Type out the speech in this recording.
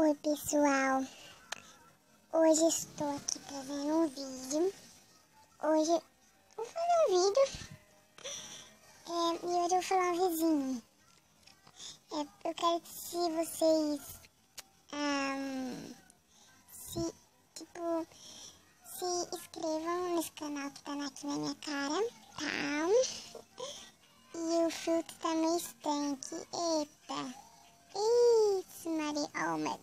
Oi pessoal, hoje estou aqui trazendo um vídeo, hoje vou fazer um vídeo é, e hoje eu vou falar um resumo. É, eu quero que se vocês, um, se, tipo, se inscrevam nesse canal que tá aqui na minha cara, tá? E o filtro tá omen.